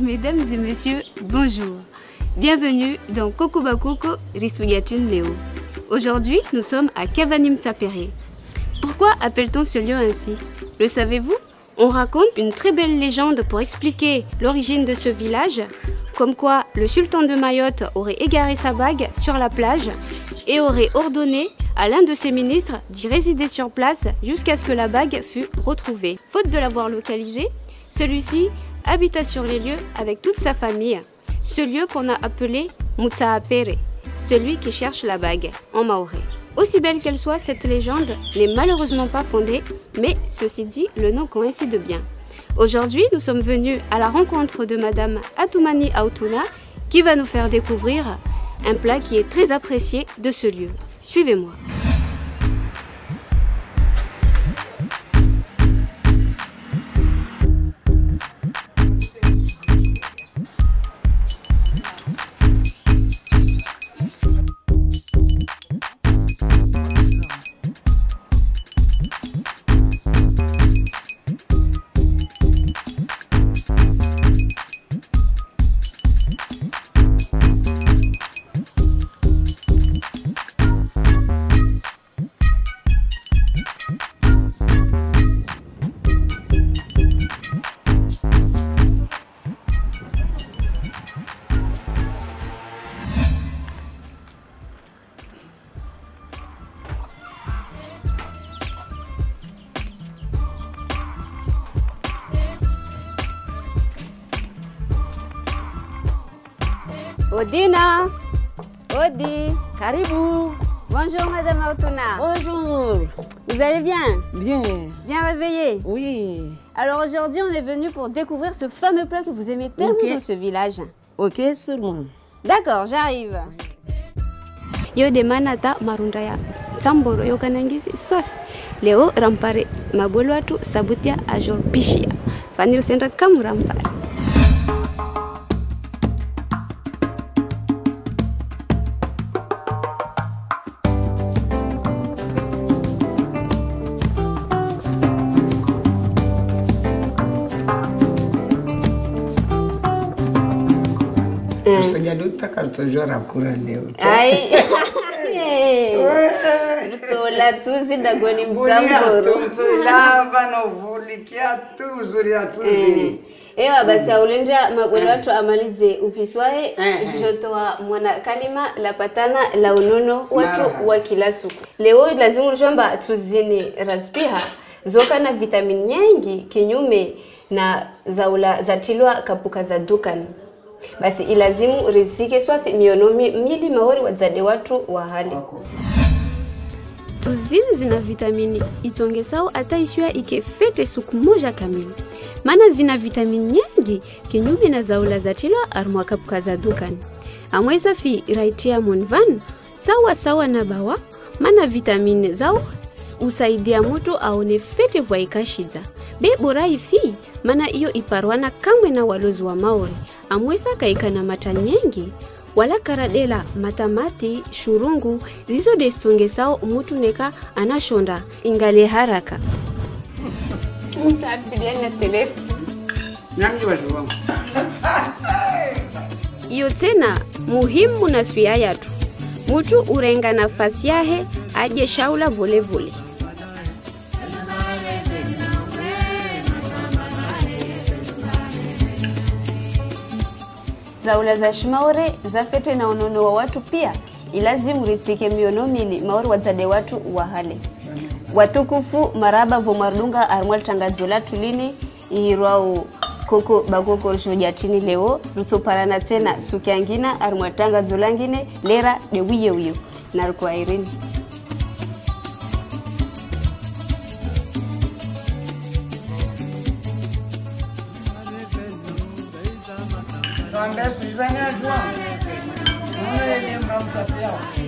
Mesdames et messieurs, bonjour. Bienvenue dans Kokubakoko Risuyatin Léo. Aujourd'hui, nous sommes à Kavanim Tsapere. Pourquoi appelle-t-on ce lieu ainsi? Le savez-vous? On raconte une très belle légende pour expliquer l'origine de ce village, comme quoi le sultan de Mayotte aurait égaré sa bague sur la plage et aurait ordonné à l'un de ses ministres d'y résider sur place jusqu'à ce que la bague fût retrouvée. Faute de l'avoir localisée, celui-ci habita sur les lieux avec toute sa famille, ce lieu qu'on a appelé Mutsaapere, celui qui cherche la bague en maoré. Aussi belle qu'elle soit, cette légende n'est malheureusement pas fondée, mais ceci dit, le nom coïncide bien. Aujourd'hui, nous sommes venus à la rencontre de Madame Atumani Autuna, qui va nous faire découvrir un plat qui est très apprécié de ce lieu. Suivez-moi. Odina Odi Karibu. Bonjour Madame Autuna Bonjour. Vous allez bien? Bien. Bien réveillée? Oui. Alors aujourd'hui, on est venu pour découvrir ce fameux plat que vous aimez tellement Ok. dans ce village. Ok seulement. D'accord, j'arrive. Yo de manata marunda ya tamboro yo kanangisi swaf. Leo rampare mabolo watu sabutia ajor pishia. Fanil sendra kamu rampare. Usijaduta kartojora kura leo. Ai. rutola tuzi dagoni mtamboro. Tumtulava novulikia tuzuria tuzi. ewa basi aulenda mabwele watu amalize upiswae Eh. jotoa mwana kalima la patana la unono watu wa kila siku leo lazimu ulishamba tuzini raspiha zoka na vitamini nyingi kinyume na zaula zatilwa kapuka za dukani basi ilazimu rizike swafi miono mi- mili maori wadzade watu wa hali. Tuzini zina vitamini itongesao hata ishua ikefete suku moja kamili. Maana zina vitamini nyingi kinyume na zaula za zatilwa armwakapuka za dukani amweza fi raitia monvan sawa sawa na bawa maana vitamini zao s- usaidia mutu aone fete vwaikashidza be bora fi maana iyo iparwana kamwe na walozi wa maori amwesa kaika na mata nyingi wala karadela matamati shurungu zizo destongesao mutu neka anashonda. Ingale haraka. Iyo tena muhimu na swia yatu. Mutu urenga nafasi yahe aje shaula volevole zaula za shimaore zafete na unono wa watu pia. Ilazimu risike miono mili maori wadzade watu wahale watukufu maraba vomarunga armwal tangazo latu ihirwau koko bakoko rishojatini leo rutsoparana tena sukiangina armwal tangazo langine lera Doamne, Sfânt, a joão não é vedem, vreau să fiau!